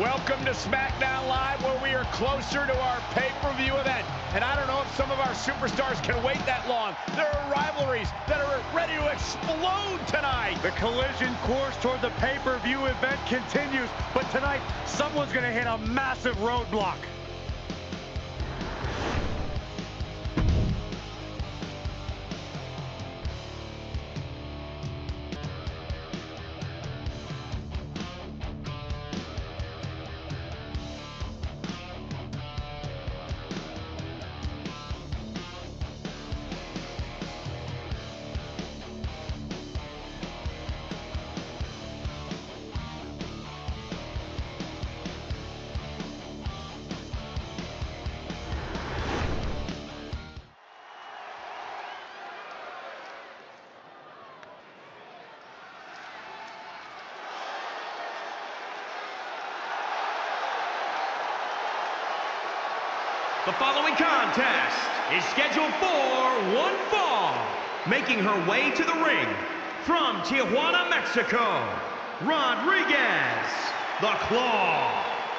Welcome to SmackDown Live, where we are closer to our pay-per-view event. And I don't know if some of our superstars can wait that long. There are rivalries that are ready to explode tonight. The collision course toward the pay-per-view event continues, but tonight, someone's going to hit a massive roadblock. Following contest is scheduled for one fall. Making her way to the ring from Tijuana, Mexico, Rodriguez, the Claw,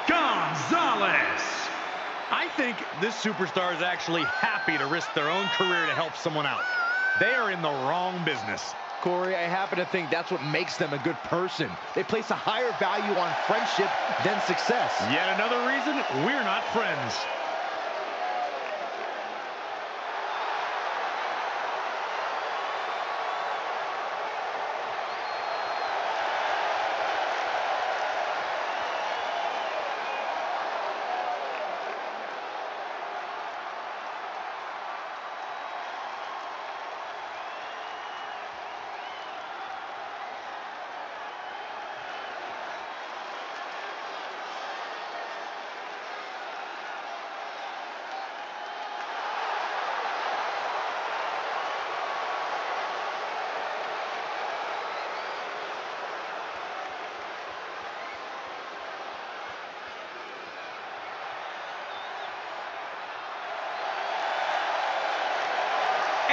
Gonzalez. I think this superstar is actually happy to risk their own career to help someone out. They are in the wrong business. Corey, I happen to think that's what makes them a good person. They place a higher value on friendship than success. Yet another reason we're not friends.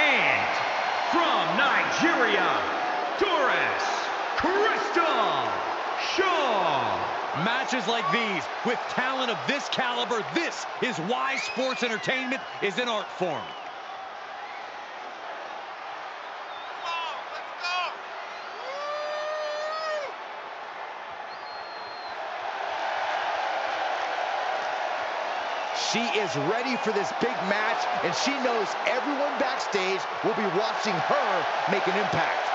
And from Nigeria, Doris Crystal Shaw. Matches like these, with talent of this caliber, this is why sports entertainment is an art form. She is ready for this big match, and she knows everyone backstage will be watching her make an impact.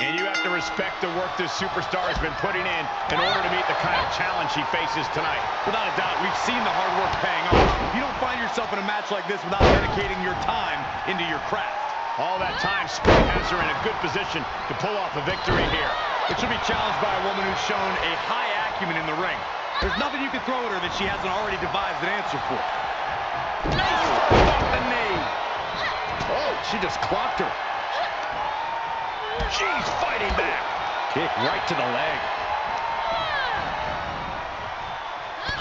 And you have to respect the work this superstar has been putting in in order to meet the kind of challenge she faces tonight. Without a doubt, we've seen the hard work paying off. You don't find yourself in a match like this without dedicating your time into your craft. All that time spent has her in a good position to pull off a victory here. But she'll be challenged by a woman who's shown a high acumen in the ring. There's nothing you can throw at her that she hasn't already devised an answer for. Nice the knee. Oh, she just clocked her. She's fighting back. Kick right to the leg.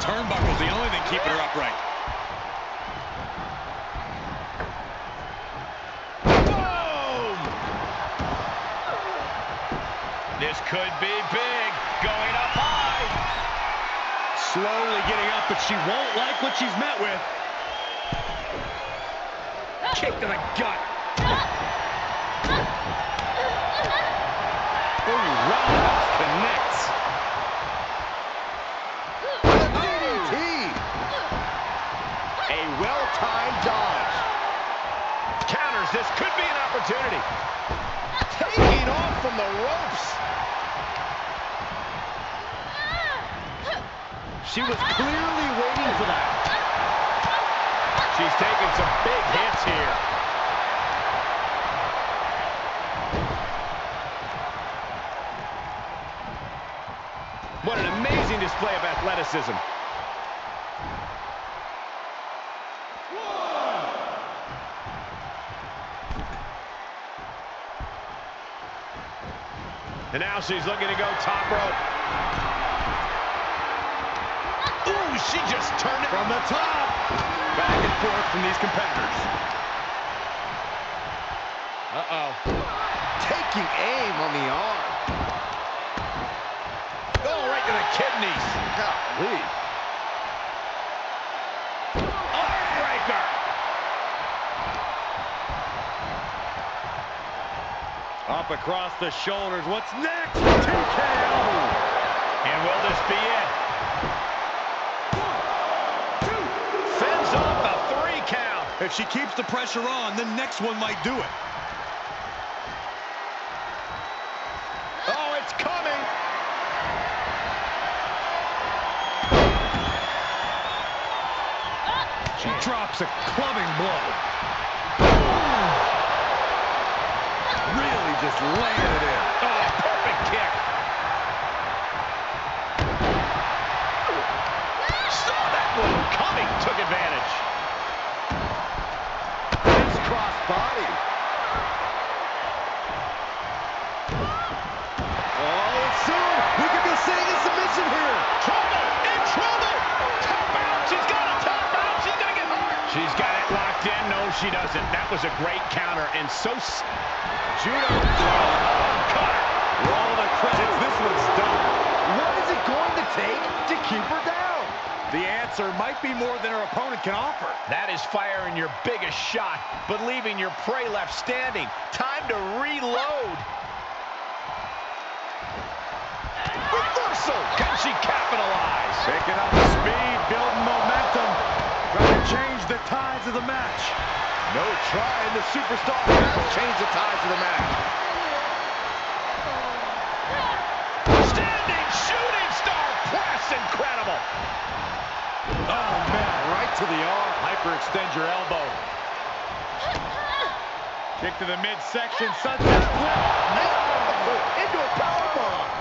Turnbuckle's the only thing keeping her upright. Boom! This could be big. Going up high. Slowly getting up, but she won't like what she's met with. Kick to the gut. Oh, roundhouse connects. DDT. A well-timed dodge. Counters. This could be an opportunity. Taking off from the ropes. She was clearly waiting for that. She's taking some big hits here. athleticism. And now she's looking to go top rope. Ooh, she just turned it from the top. Back and forth from these competitors. Uh-oh. Taking aim on the arm. To the kidneys. Golly. Heartbreaker. Up across the shoulders. What's next? TKO. And will this be it? Fends off the three count. If she keeps the pressure on, the next one might do it. Drops a clubbing blow. Really just laying it in. Oh, perfect kick. Saw that one coming. Took advantage. Nice cross body. Oh, soon we could be seeing a submission here. She doesn't. That was a great counter and so... s- Judo. Cutter. For all the credits, this one's done. What is it going to take to keep her down? The answer might be more than her opponent can offer. That is firing your biggest shot, but leaving your prey left standing. Time to reload. Reversal. Can she capitalize? Picking up speed, building momentum. Trying to change the tides of the match. No try, in the superstar has changed the tides of the match. Standing shooting star press. Incredible. Oh, man, right to the arm. Hyperextend your elbow. Kick to the midsection, sunset flip. Into a powerbomb.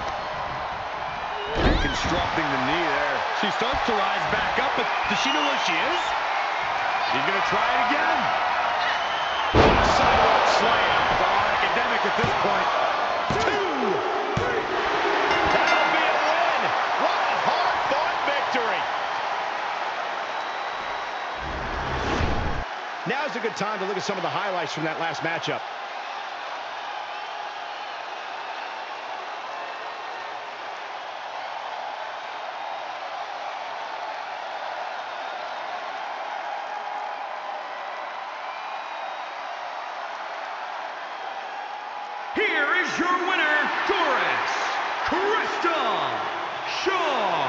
Reconstructing the knee there. She starts to rise back up, but does she know where she is? She's going to try it again. Sidewalk slam. All academic at this point. Two. That'll be a win. What a hard-fought victory. Now's a good time to look at some of the highlights from that last matchup. Here is your winner, Doris Crystal Shaw.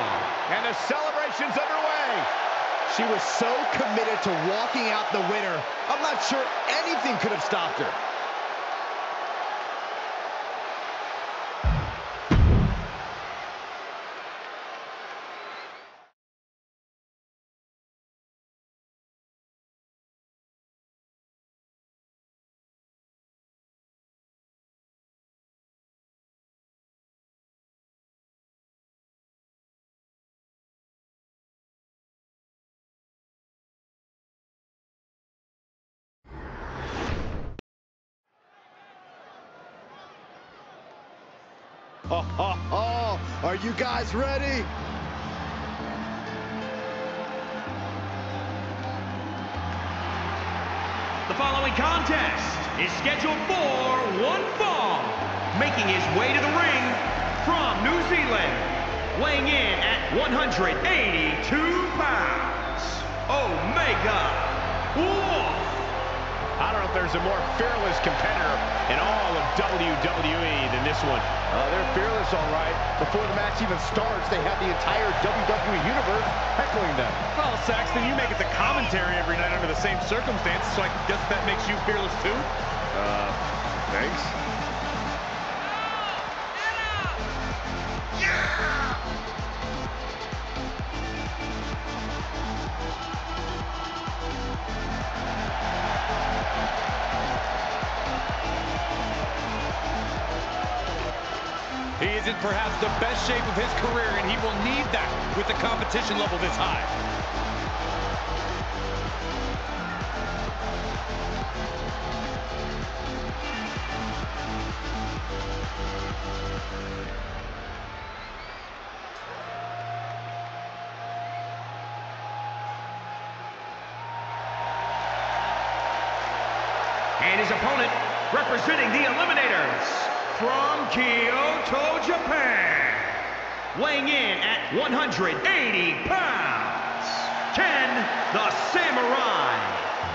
And the celebration's underway. She was so committed to walking out the winner. I'm not sure anything could have stopped her. Ready? The following contest is scheduled for one fall. Making his way to the ring from New Zealand, weighing in at 182 pounds, Omega Wolf. I don't know if there's a more fearless competitor in all of WWE than this one. Uh, they're fearless, all right. Before the match even starts, they have the entire WWE Universe heckling them. Well, Saxton, you make it the commentary every night under the same circumstances, so I guess that makes you fearless too? Uh, thanks. in perhaps the best shape of his career, and he will need that with the competition level this high. And his opponent, representing the Eliminators, from Kyoto, Japan, weighing in at 180 pounds, Ken the Samurai,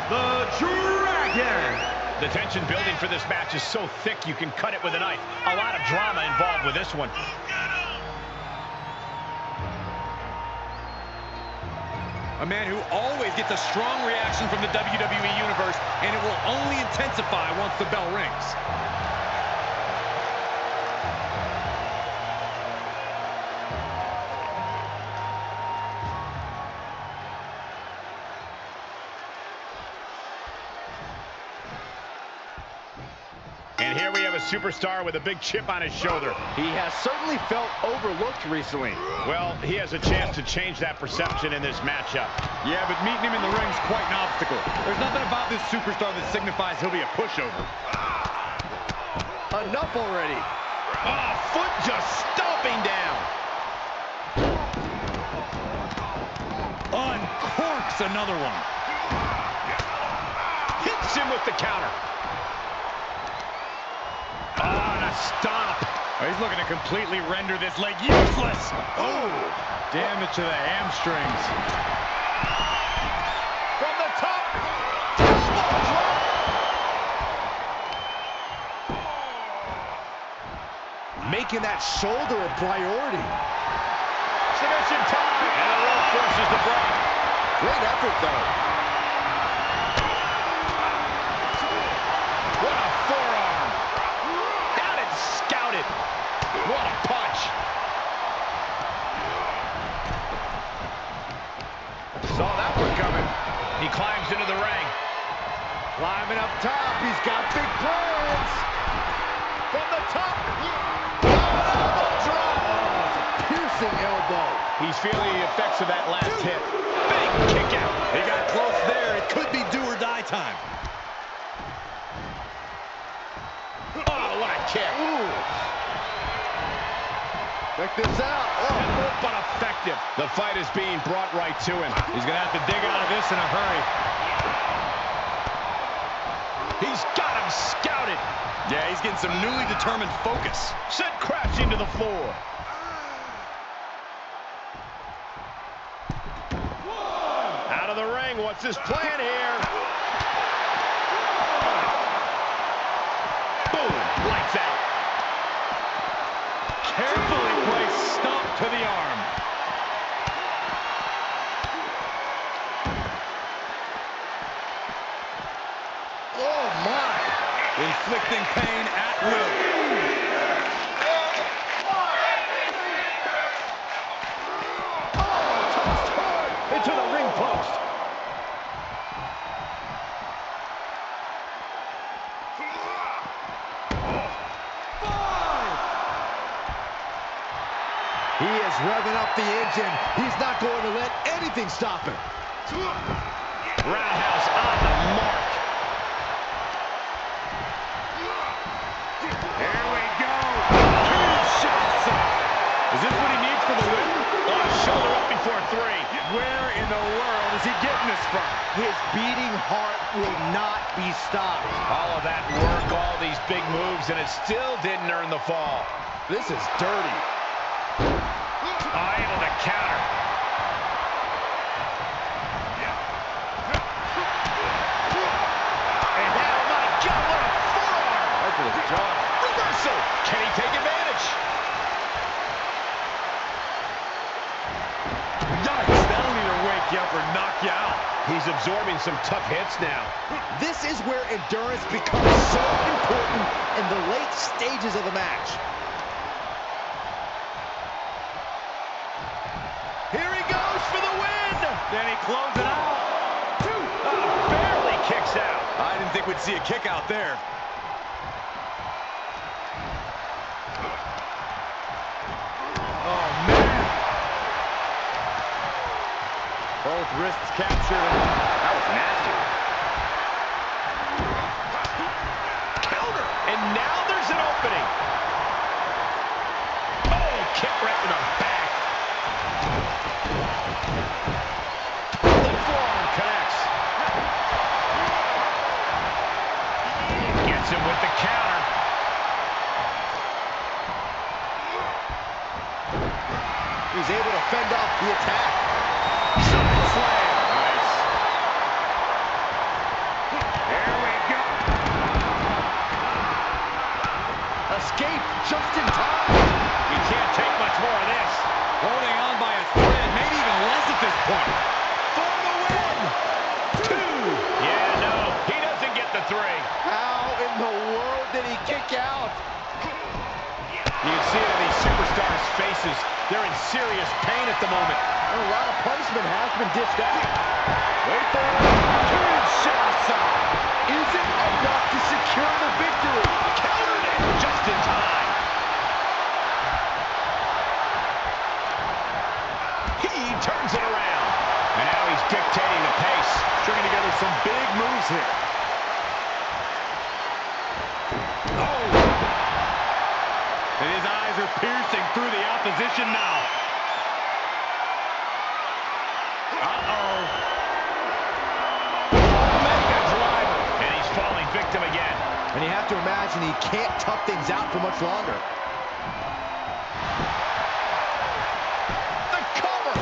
the Dragon. The tension building for this match is so thick you can cut it with a knife. A lot of drama involved with this one. A man who always gets a strong reaction from the WWE Universe, and it will only intensify once the bell rings. And here we have a superstar with a big chip on his shoulder. He has certainly felt overlooked recently. Well, he has a chance to change that perception in this matchup. Yeah, but meeting him in the ring is quite an obstacle. There's nothing about this superstar that signifies he'll be a pushover. Enough already. Oh, foot just stomping down. Uncorks another one. Hits him with the counter. A stomp. Oh, he's looking to completely render this leg useless. Oh, damage to the hamstrings. From the top. Making that shoulder a priority. Submission time. And the forces the break. Great effort, though. What a forearm. Got it scouted. What a punch. Saw that one coming. He climbs into the ring. Climbing up top. He's got big plans. From the top. Piercing elbow. He's feeling the effects of that last hit. Big kick out. He got close there. It could be do or die time. Oh, what a kick. Check this out. Oh. But effective. The fight is being brought right to him. He's going to have to dig out of this in a hurry. He's got him scouted. Yeah, he's getting some newly determined focus. Sent crashing to the floor. Out of the ring. What's his plan here? Boom. Lights out. Carefully placed stomp to the arm. Oh, my. Inflicting pain at will. Into the ring post. He is revving up the engine. He's not going to let anything stop him. Roundhouse on the mark. Shoulder up before three. Where in the world is he getting this from? His beating heart will not be stopped. All of that work, all these big moves, and it still didn't earn the fall. This is dirty. Oh, able to counter. And now, my God, what a forearm! Right to the jaw. Reversal! Can he take advantage? Yikes, that'll either wake you up or knock you out. He's absorbing some tough hits now. This is where endurance becomes so important in the late stages of the match. Here he goes for the win! Then he closes it out. Oh, barely kicks out. I didn't think we'd see a kick out there. Both wrists captured. That was nasty. Counter! And now there's an opening. Oh, kick right to the back. The forearm connects. Hits him with the counter. He's able to fend off the attack. Side slam. We go. Escape just in time. You can't take much more of this. Holding on by a thread, maybe even less at this point. For the win. Two. Yeah, no. He doesn't get the three. How in the world did he kick out? You can see it in these superstars' faces. They're in serious pain at the moment. A lot of punishment has been dished out. Wait it. Kinshasa. Is it enough to secure the victory? Countered it just in time. He turns it around. And now he's dictating the pace. Stringing together some big moves here. Oh! And his eyes are piercing through the opposition now. Have to imagine he can't tough things out for much longer. The cover.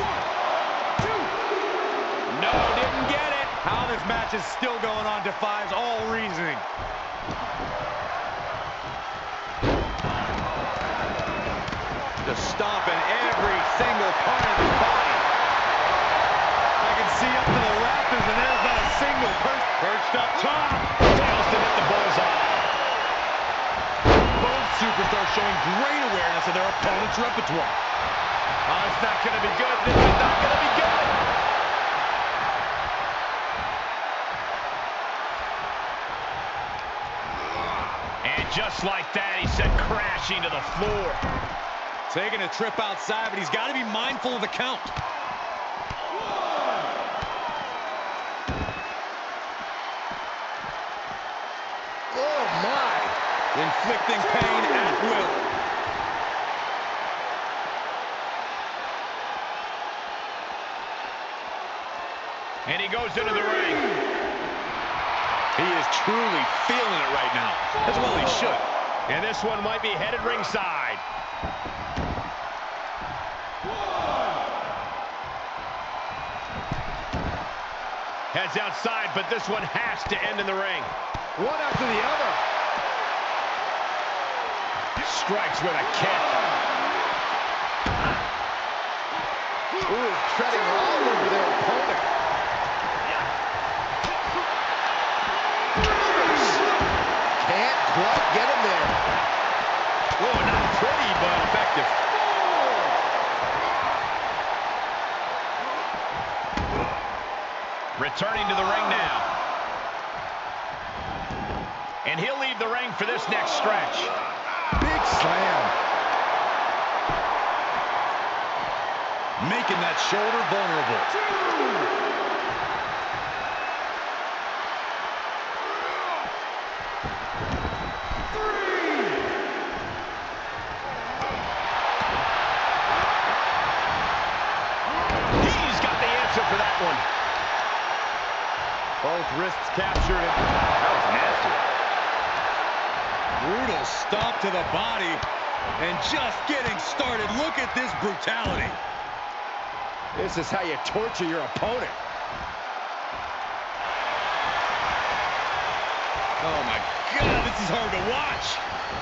No, didn't get it. How this match is still going on defies all reasoning. Just stomping every single part of his body. I can see up to the rafters, and there's not a single person perched up top. Fails to hit the bullseye. Both superstars showing great awareness of their opponent's repertoire. Oh, it's not going to be good. This is not going to be good. And just like that, he sent crashing to the floor. Taking a trip outside, but he's got to be mindful of the count. Oh, my. Inflicting pain at will. And he goes into the ring. He is truly feeling it right now. As well he should. And this one might be headed ringside. Heads outside, but this one has to end in the ring. One after the other. Strikes with a kick. Ooh, treading all over their opponent. Can't quite get him there. Oh, not pretty, but effective. Returning to the ring now. And he'll leave the ring for this next stretch. Slam. Making that shoulder vulnerable. He's got the answer for that one. Both wrists captured. Nasty. Brutal stomp to the body. And just getting started. Look at this brutality. This is how you torture your opponent. Oh my God, this is hard to watch.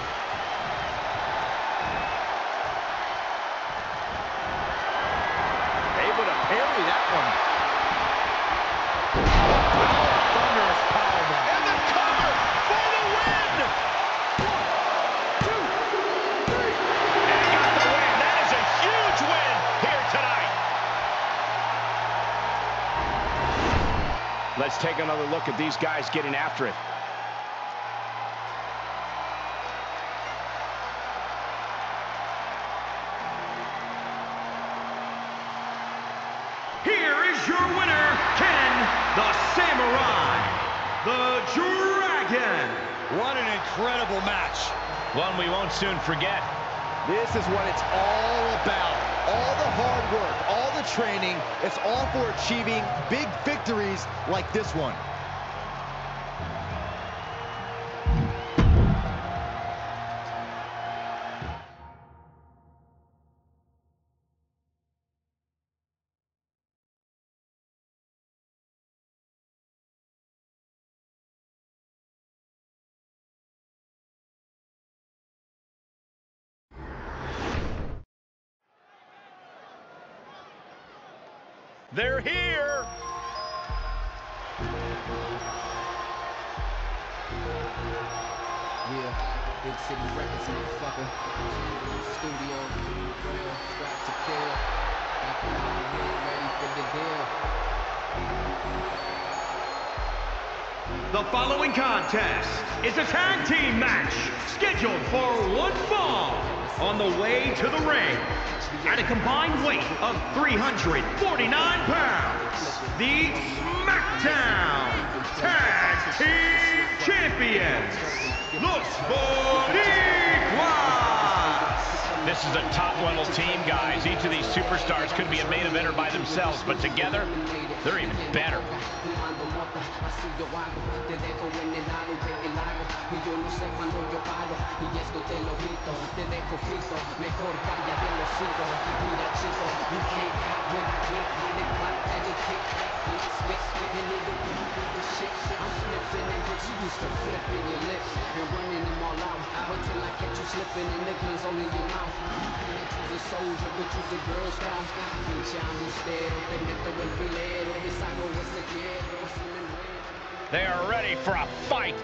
Another look at these guys getting after it. Here is your winner, Ken the Samurai, the Dragon. What an incredible match. One we won't soon forget. This is what it's all about. All the hard work, all the training, it's all for achieving big victories like this one. Contest is a tag team match scheduled for one fall on the way to the ring. At a combined weight of 349 pounds, the SmackDown Tag Team Champions, the Boricuas. This is a top-level team, guys. Each of these superstars could be a main eventer by themselves, but together, they're even better. Slipping only a soldier, but choose a girl scout. Pinchamos usted, te meto el filero, es algo ese quiero, sin enredo. They are ready for a fight.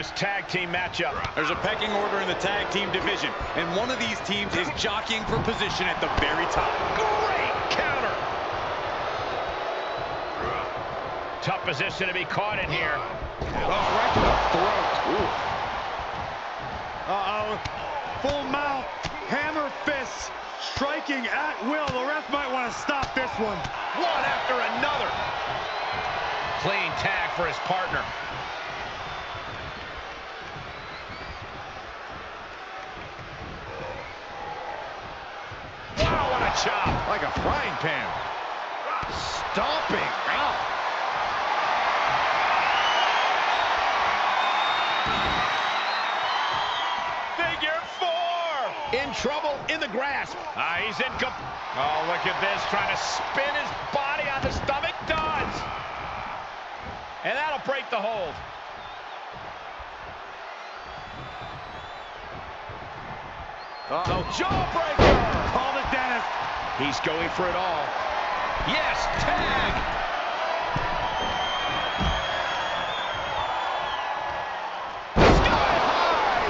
This tag team matchup. There's a pecking order in the tag team division, and one of these teams is jockeying for position at the very top. Great counter. Tough position to be caught in here. Oh, right to the throat. Uh-oh. Full mount. Hammer fists. Striking at will. The ref might want to stop this one. One after another. Clean tag for his partner. Wow, what a chop. Like a frying pan. Stomping. Ow. Figure four. In trouble in the grasp. Ah, he's in. Oh, look at this. Trying to spin his body on the stomach. Does. And that'll break the hold. Uh-oh. Jawbreaker. He's going for it all. Yes, tag. Sky high.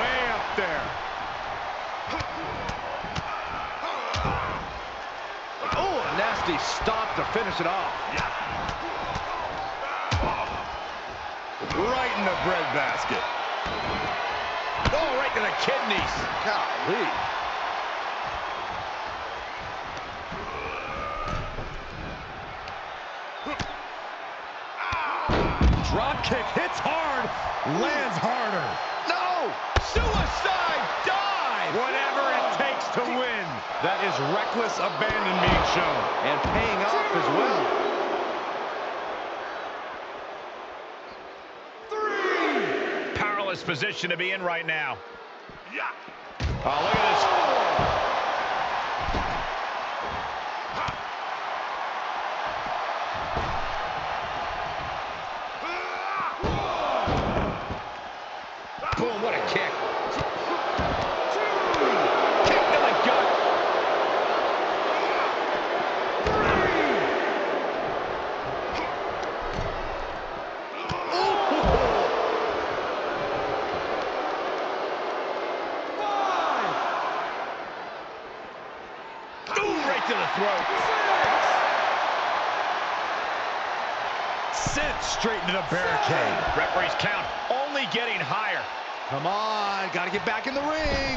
Way up there. Oh, a nasty stop to finish it off. Right in the breadbasket. Oh, right to the kidneys. Golly. Drop kick hits hard, lands harder. No! suicide dive. Whatever it takes to win. That is reckless abandon being shown. And paying off as well. Powerless position to be in right now. Yeah. Oh, look at this. Boom, what a kick. Kick to the gut. Ooh, right to the throat. Sent straight into the barricade. Referee's count only getting higher. Come on, gotta get back in the ring.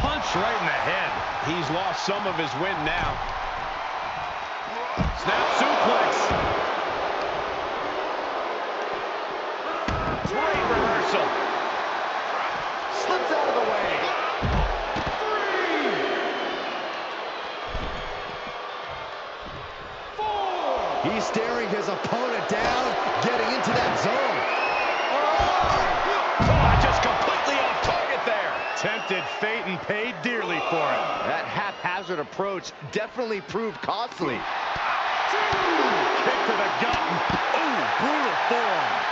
Punch right in the head. He's lost some of his wind now. Snap suplex. Great reversal. He's staring his opponent down, getting into that zone. Oh, just completely off target there. Tempted fate and paid dearly for it. That haphazard approach definitely proved costly. Kick to the gut. Ooh, brutal form.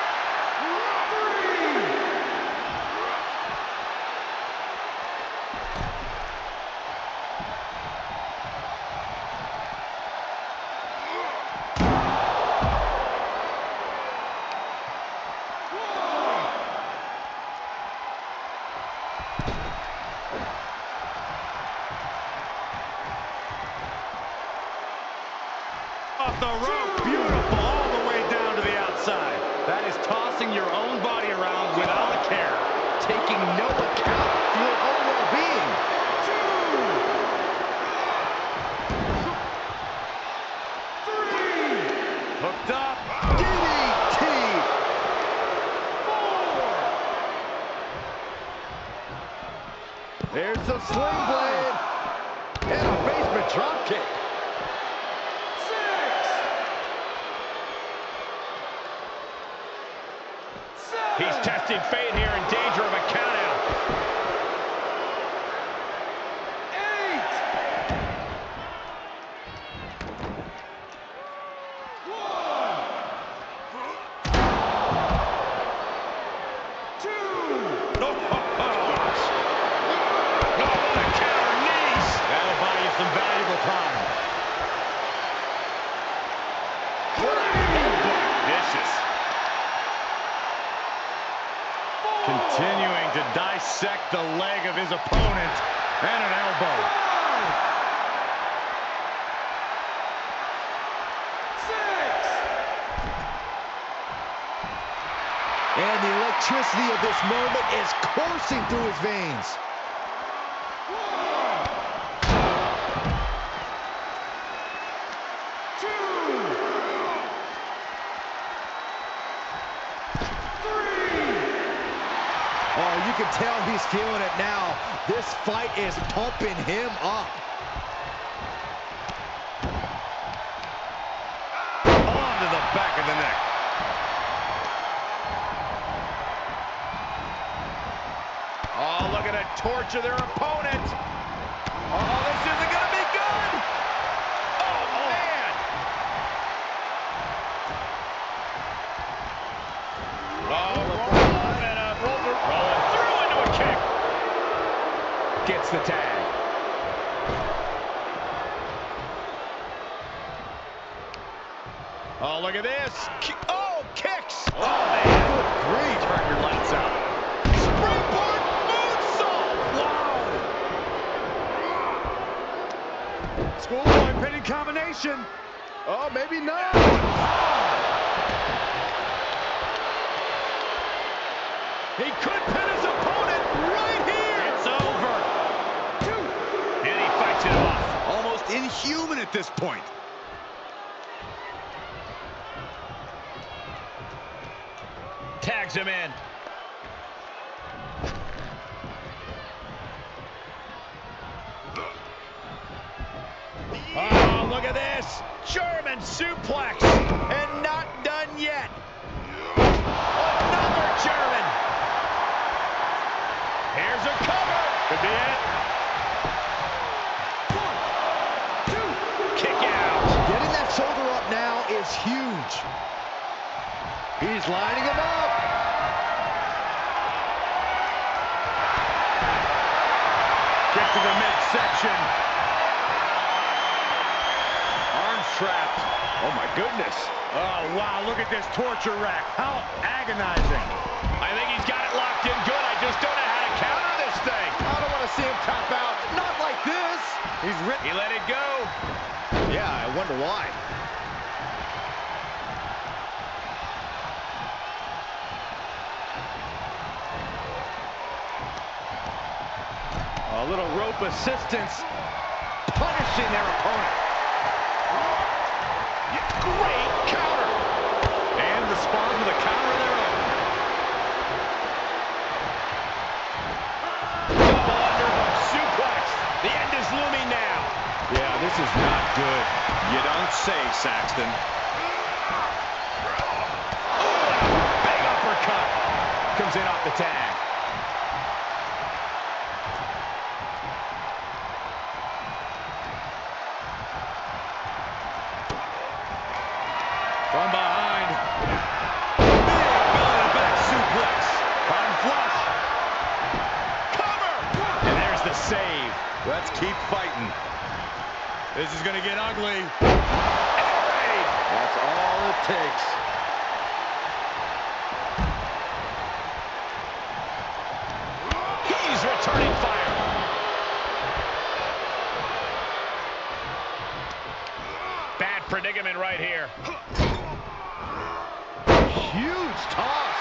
Continuing to dissect the leg of his opponent. And an elbow. Six. And the electricity of this moment is coursing through his veins. Oh, you can tell he's feeling it now. This fight is pumping him up. Onto the back of the neck. Oh, look at it torture their opponent. Oh, this isn't going to be good. Oh, man. Oh, rolling and a roller rolling through into a kick. Gets the tag. Oh, look at this. Ki- Oh, kicks. Oh, man. Good grief. Turn your lights out. Springboard moonsault. Wow. Schoolboy pinning combination. Oh, maybe not. He could pin his opponent right here. It's over. And he fights it off. Almost inhuman at this point. tags him in. At this. German suplex. And not done yet. Another German. Here's a cover. Could be it. One, two, kick out. Getting that shoulder up now is huge. He's lining him up. Kick to the midsection. Trapped. Oh, my goodness. Oh, wow, look at this torture rack. How agonizing. I think he's got it locked in good. I just don't know how to counter this thing. I don't want to see him tap out. Not like this. He's ripped. He let it go. Yeah, I wonder why. A little rope assistance. Punishing their opponent. Great counter. And responds with a counter of their own. Double underhook suplex. The end is looming now. Yeah, this is not good. You don't say, Saxton. Big uppercut. Comes in off the tag. Let's keep fighting. This is going to get ugly. That's all it takes. He's returning fire. Bad predicament right here. Huge toss.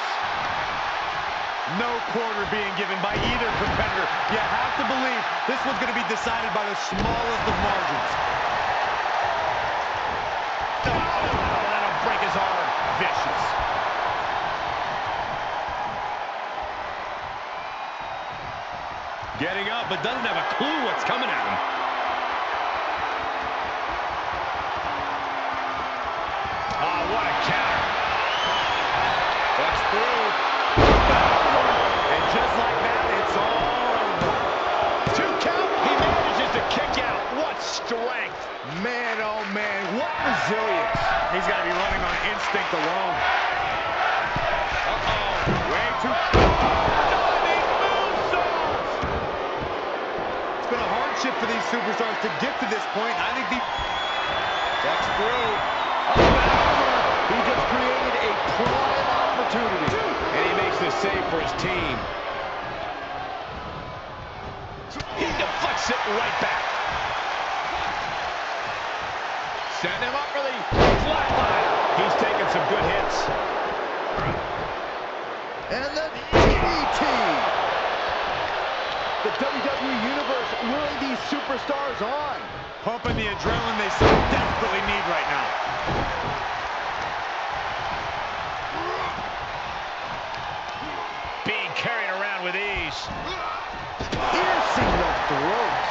No quarter being given by either competitor. You have to believe this one's going to be decided by the smallest of margins. Oh, that'll break his arm. Vicious. Getting up, but doesn't have a clue what's coming at him. He's got to be running on instinct alone. Uh-oh. Way too... It's been a hardship for these superstars to get to this point. I think the... That's through. Over. He just created a prime opportunity. And he makes the save for his team. He deflects it right back. Setting him up for the taking some good hits. And the DDT. The WWE Universe luring these superstars on. Pumping the adrenaline they so desperately need right now. Being carried around with ease. Piercing the throat.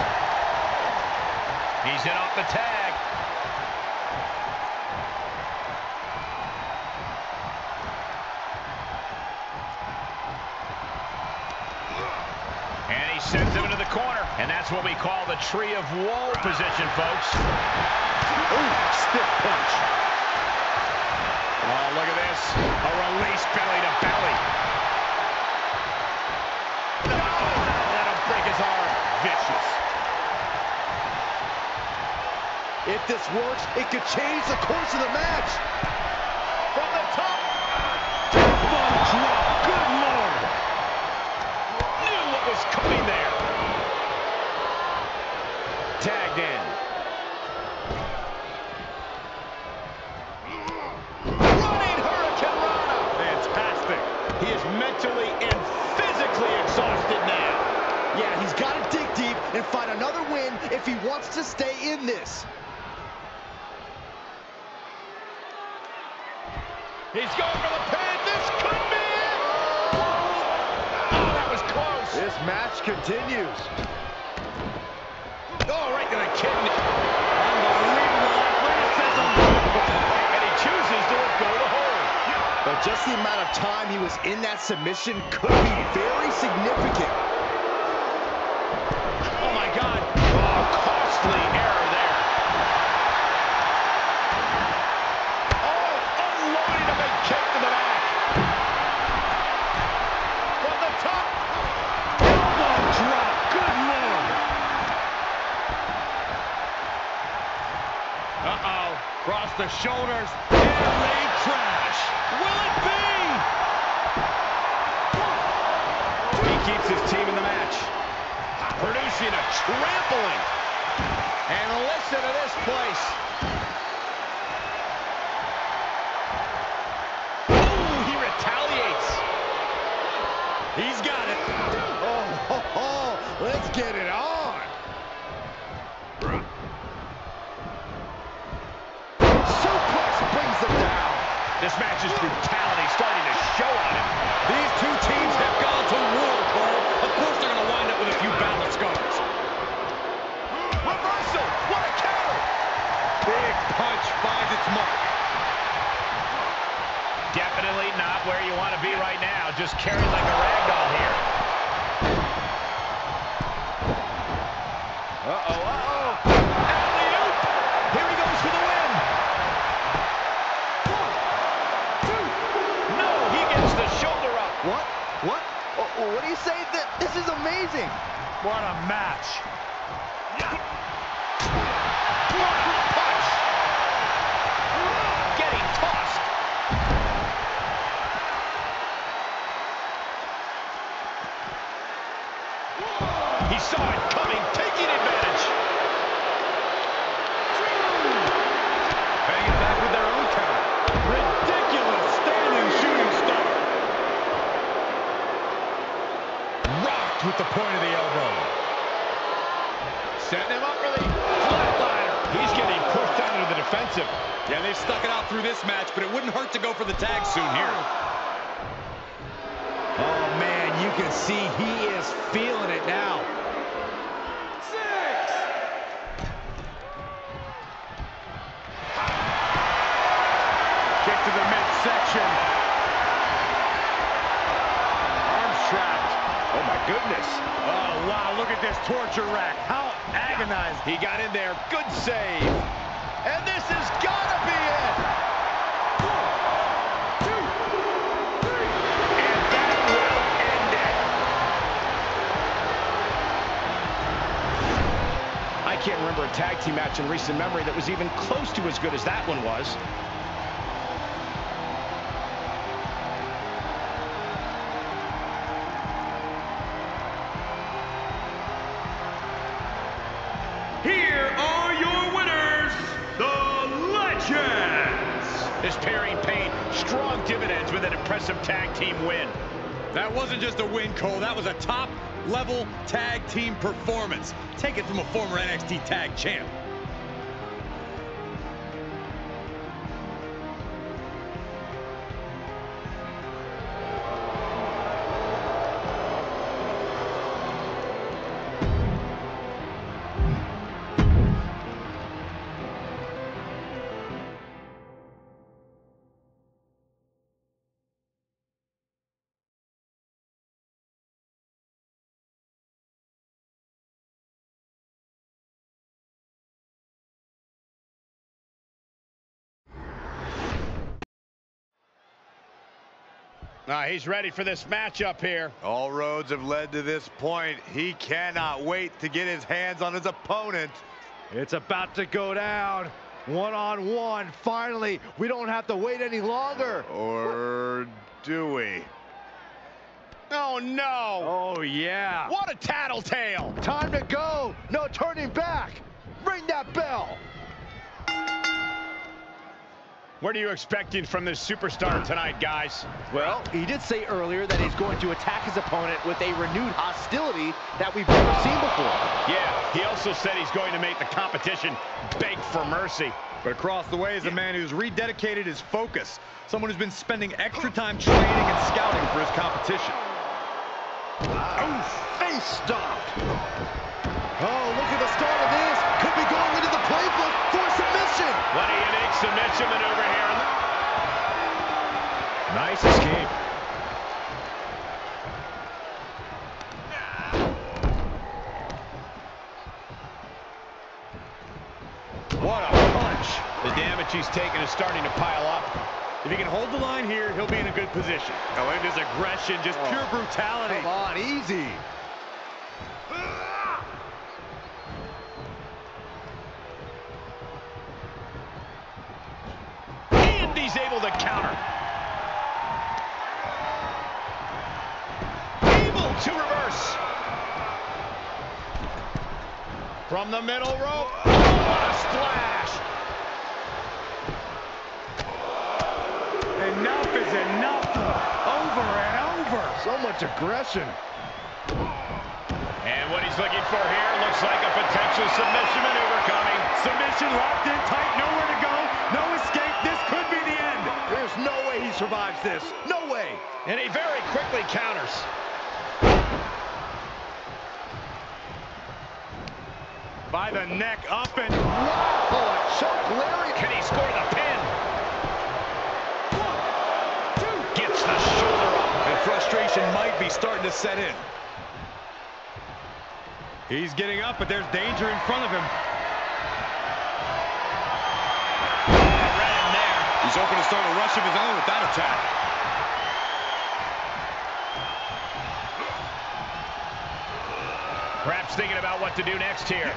He's in off the tag. That's what we call the tree of woe position, folks. Ooh, stiff punch. Oh, look at this. A release belly to belly. Oh, that'll break his arm. Vicious. If this works, it could change the course of the match. That submission could be very significant. Oh, my God. Oh, costly error there. Oh, unloading a big kick to the back. From the top. Elbow drop. Good Lord. Uh-oh. Cross the shoulders. Air raid crash. Will it be? He keeps his team in the match. Producing a trampling. And listen to this place. Ooh, he retaliates. He's got it. Oh, ho, ho, let's get it on. Suplex brings them down. This match is starting to show on him. These two teams have gone to war, Cole. Of course they're going to wind up with a few battle scars. Reversal. What a counter. Big punch finds its mark. Definitely not where you want to be right now. Just carried like a ragdoll here. Uh-oh, uh-oh. Alley-oop. Here he goes for the win. One, two. No, he gets the shoulder up. What? What? What do you say? Th- This is amazing. What a match. Rocked with the point of the elbow. Setting him up for the flatliner. He's getting pushed down into the defensive. Yeah, they've stuck it out through this match, but it wouldn't hurt to go for the tag soon here. Oh, man, you can see he is feeling it now. Kick to the midsection. Arms trapped. Oh, my goodness. Oh, wow, look at this torture rack. How agonized. He got in there. Good save. And this has got to be it. One, two, three. And that will end it. I can't remember a tag team match in recent memory that was even close to as good as that one was. Cole. That was a top-level tag team performance. Take it from a former NXT tag champ. Now he's ready for this matchup here. All roads have led to this point. He cannot wait to get his hands on his opponent. It's about to go down. One on one. Finally, we don't have to wait any longer. Or do we? Oh no! Oh, yeah. What a tattletale! Time to go. No turning back. Ring that bell. What are you expecting from this superstar tonight, guys? Well, he did say earlier that he's going to attack his opponent with a renewed hostility that we've never seen before. Yeah, he also said he's going to make the competition beg for mercy. But across the way is a man who's rededicated his focus. Someone who's been spending extra time training and scouting for his competition. Oh, face stopped. Oh, look at the start of this. Could be going into the playbook for submission. What a unique submission maneuver here. Nice escape. What a punch. The damage he's taken is starting to pile up. If he can hold the line here, he'll be in a good position. Oh, and his aggression, just pure oh. brutality. Come on, easy. Ah! And he's able to counter. Able to reverse. From the middle rope. Oh, what a splash. Enough is enough. Over and over. So much aggression. And what he's looking for here looks like a potential submission maneuver coming. Submission locked in tight, nowhere to go, no escape. This could be the end. There's no way he survives this. No way. And he very quickly counters. By the neck, up and... Wow, oh, lariat. Can he score the pin? Two Gets the shoulder up. And frustration might be starting to set in. He's getting up, but there's danger in front of him. He's hoping to start a rush of his own with that attack. Perhaps thinking about what to do next here.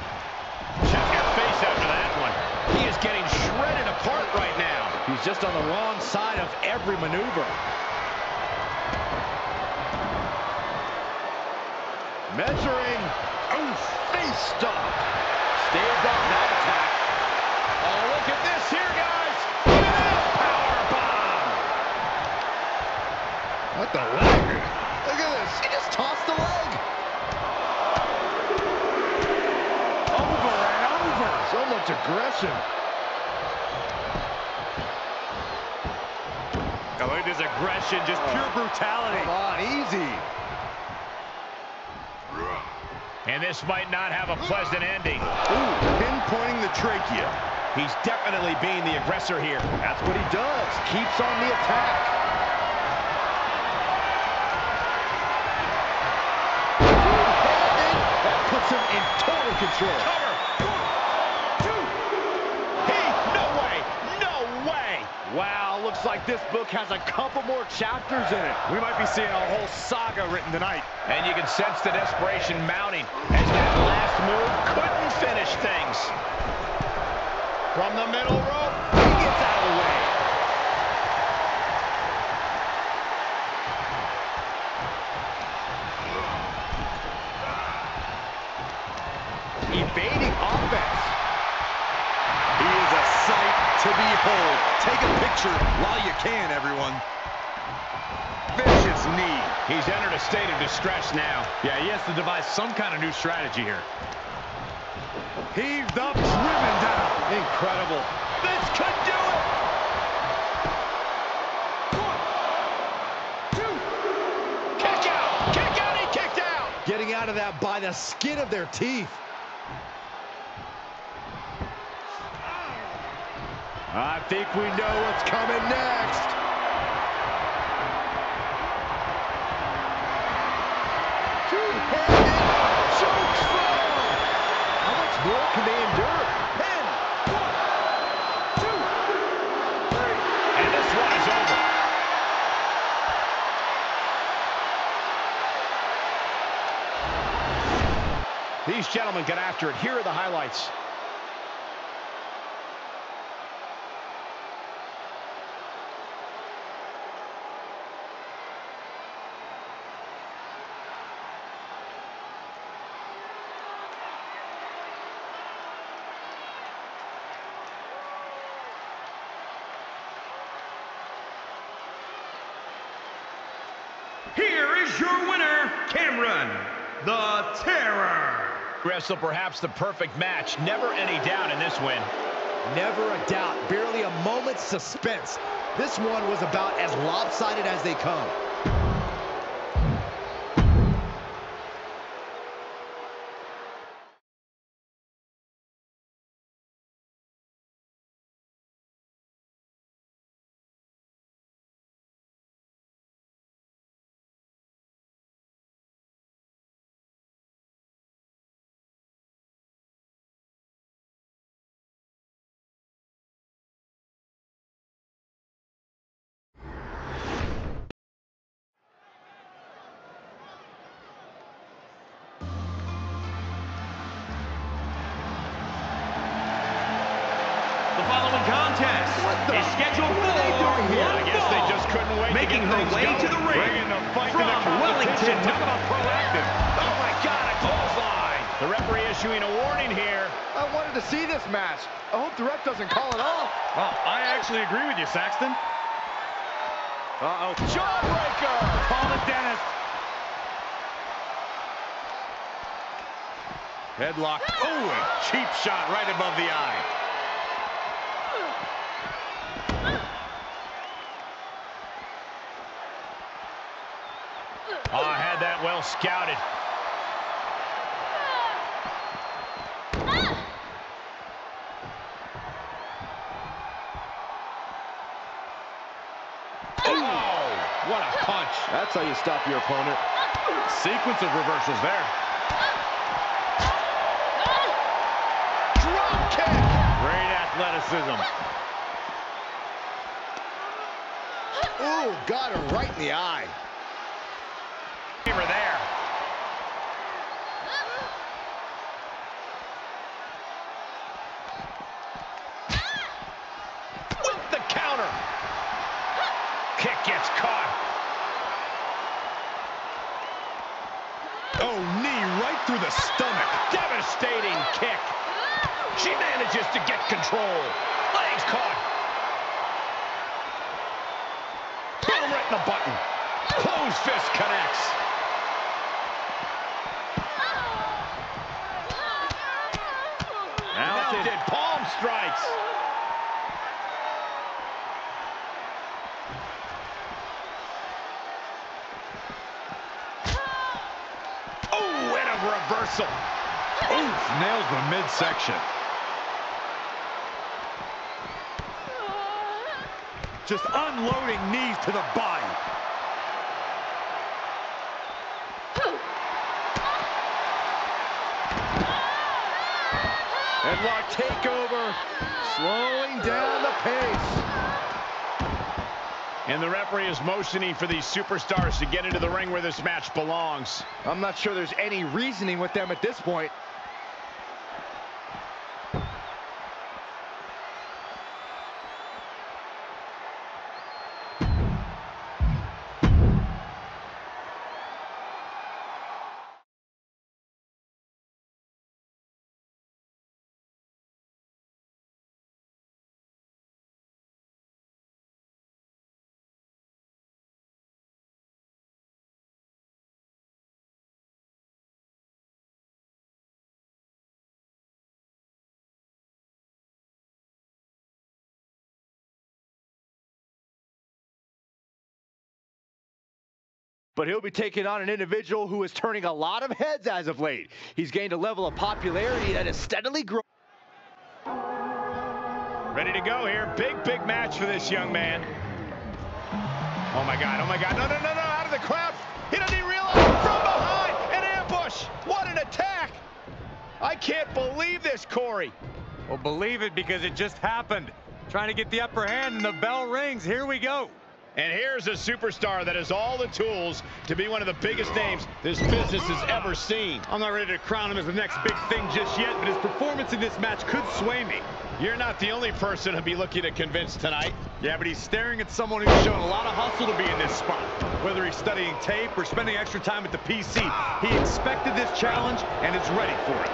Check your face after that one. He is getting shredded apart right now. He's just on the wrong side of every maneuver. Measuring. Oh, face stop. Stays up that attack. Oh, look at this here, guys. Look at this power bomb. What the leg? Look at this. He just tossed the leg. Over and over. So much aggression. Oh, look at his aggression, just pure oh. brutality. Come on, easy. And this might not have a pleasant ending. Ooh, pinpointing the trachea. He's definitely being the aggressor here. That's what he does. Keeps on the attack. That puts him in total control. Cover. He, no way, no way. Wow, looks like this book has a couple more chapters in it. We might be seeing a whole saga written tonight. And you can sense the desperation mounting as that last move couldn't finish things. From the middle rope, he gets out of the way. Evading offense. He is a sight to behold. Take a picture while you can, everyone. Vicious knee. He's entered a state of distress now. Yeah, he has to devise some kind of new strategy here. Heaved up, driven down. Incredible. This could do it. One, two. Kick out, kick out, he kicked out. Getting out of that by the skin of their teeth. I think we know what's coming next. Two-handed choke slam. How much more can they endure? And this one is over. These gentlemen get after it. Here are the highlights. Here is your winner, Kamron, the Terror. Wrestle perhaps the perfect match. Never any doubt in this win. Never a doubt, barely a moment's suspense. This one was about as lopsided as they come. Actually agree with you, Saxton. Uh-oh. Jawbreaker. Call it, Dennis. Headlock. Oh, a cheap shot right above the eye. Oh, I had that well scouted. Oh, what a punch. That's how you stop your opponent. Sequence of reversals there. Drop kick. Great athleticism. Ooh, got her right in the eye. Favor there. With the counter. Kick gets caught. Oh, knee right through the stomach. Devastating kick. She manages to get control. Legs caught. Boom, right in the button. Closed fist connects. Mounted. Palm strikes. Oh, and a reversal. Oof, nails the midsection. Just unloading knees to the body. Headlock takeover, slowing down the pace. And the referee is motioning for these superstars to get into the ring where this match belongs. I'm not sure there's any reasoning with them at this point. But he'll be taking on an individual who is turning a lot of heads as of late. He's gained a level of popularity that is steadily growing. Ready to go here. Big, big match for this young man. Oh my God, oh my God. No, no, no, no, out of the crowd. He doesn't even realize from behind. An ambush. What an attack. I can't believe this, Corey. Well, believe it because it just happened. Trying to get the upper hand and the bell rings. Here we go. And here's a superstar that has all the tools to be one of the biggest names this business has ever seen. I'm not ready to crown him as the next big thing just yet, but his performance in this match could sway me. You're not the only person to be looking to convince tonight. Yeah, but he's staring at someone who's shown a lot of hustle to be in this spot. Whether he's studying tape or spending extra time at the PC, he expected this challenge and is ready for it.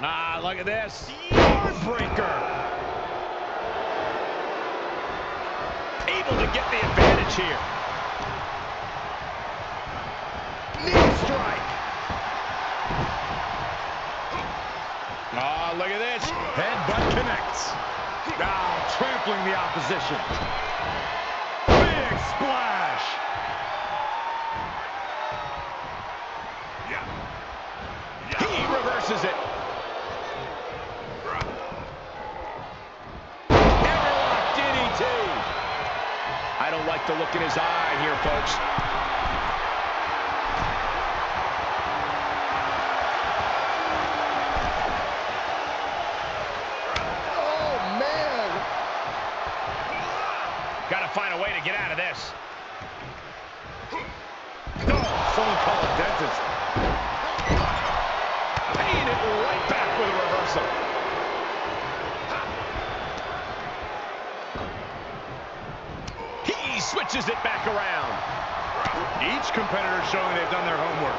Ah, look at this. Yardbreaker. Able to get the advantage here. Knee strike. Ah, look at this. Headbutt connects. Ah, trampling the opposition. Big splash. Yeah. He reverses it. Like the look in his eye here, folks. Oh, man. Got to find a way to get out of this. Someone call a dentist. Paying it right back with a reversal. Switches it back around. Each competitor showing they've done their homework.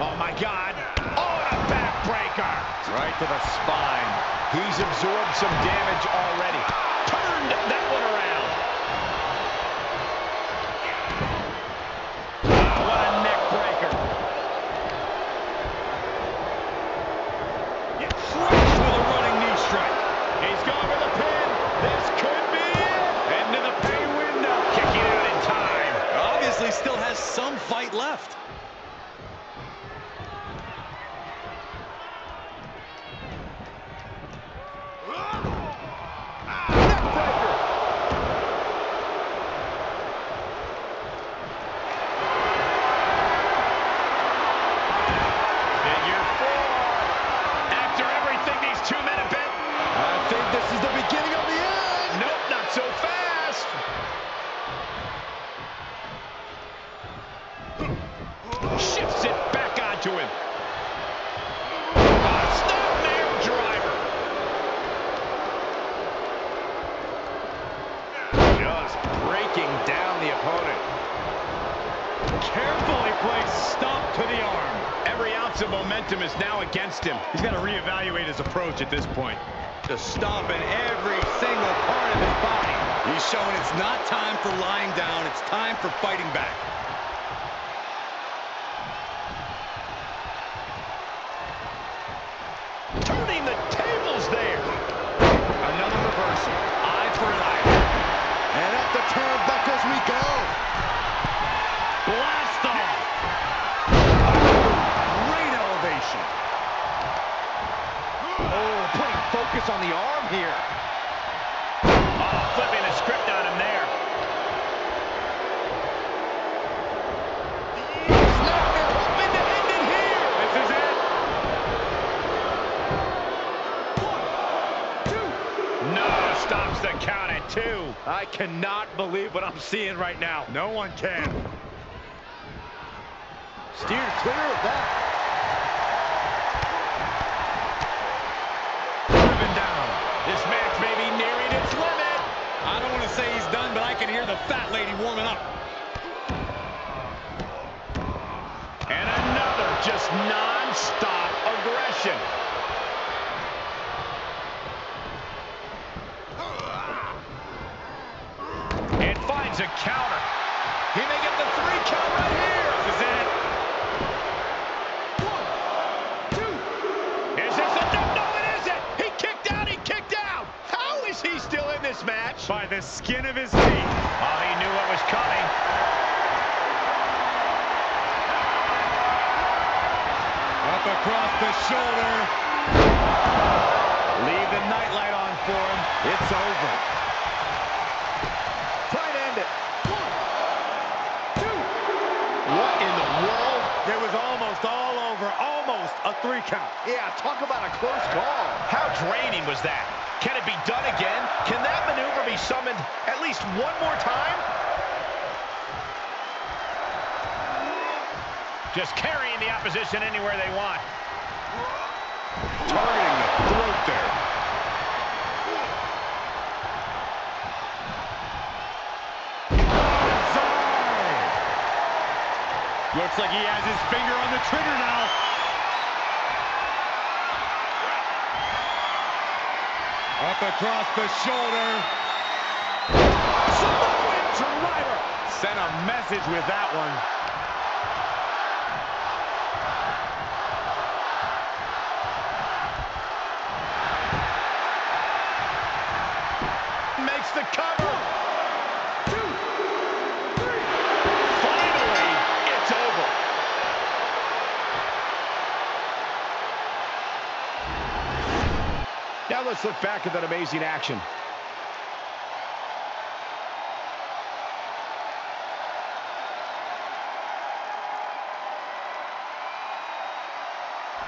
Oh, my God. Oh, and a backbreaker. Right to the spine. He's absorbed some damage already. Turned that one around. Shifts it back onto him. Uh, A snapmare driver. Just breaking down the opponent. Carefully placed stomp to the arm. Every ounce of momentum is now against him. He's got to reevaluate his approach at this point. Just stomping every single part of his body. He's showing it's not time for lying down. It's time for fighting back. I cannot believe what I'm seeing right now. No one can. Steer clear of that. Driven down. This match may be nearing its limit. I don't want to say he's done, but I can hear the fat lady warming up. And another just non-stop aggression. And finds a counter. He may get the three count right here. Is it. Is this the no, no, it isn't. He kicked out. He kicked out. How is he still in this match? By the skin of his teeth. Oh, he knew what was coming. Up across the shoulder. Leave the nightlight on for him. It's over. Try to end it. What in the world? It was almost all over. Almost a three count. Yeah, talk about a close call. How draining was that? Can it be done again? Can that maneuver be summoned at least one more time? Just carrying the opposition anywhere they want. Targeting the throat there. Looks like he has his finger on the trigger now. Up across the shoulder. Samoan driver. Sent a message with that one. Let's look back at that amazing action.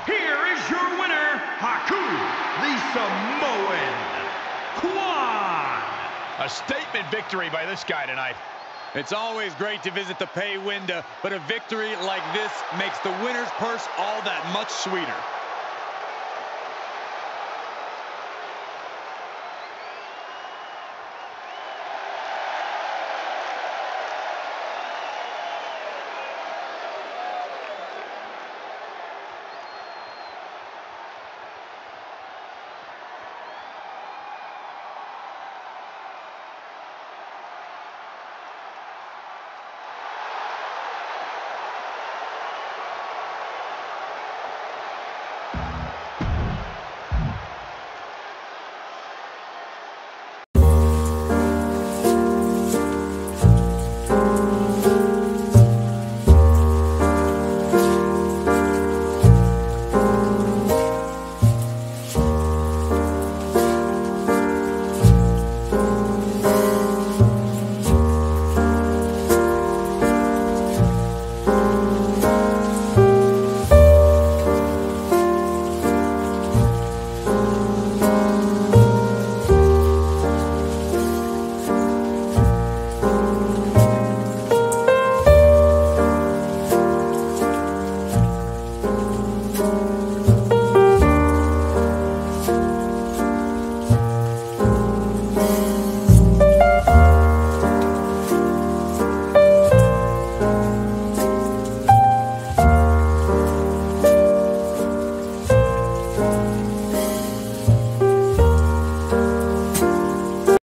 Here is your winner, Haku, the Samoan Kwan. A statement victory by this guy tonight. It's always great to visit the pay window, but a victory like this makes the winner's purse all that much sweeter.